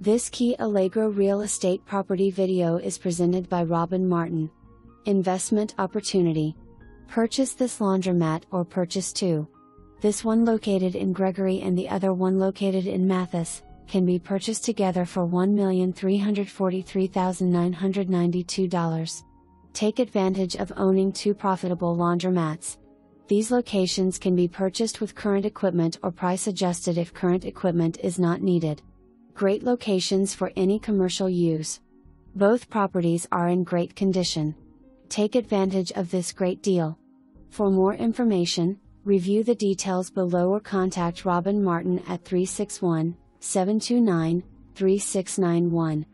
This Key Allegro real estate property video is presented by Robin Martin. Investment opportunity. Purchase this laundromat or purchase two. This one located in Gregory and the other one located in Mathis, can be purchased together for $1,343,992. Take advantage of owning two profitable laundromats. These locations can be purchased with current equipment or price adjusted if current equipment is not needed. Great locations for any commercial use. Both properties are in great condition. Take advantage of this great deal. For more information, review the details below or contact Robin Martin at 361 729 3691.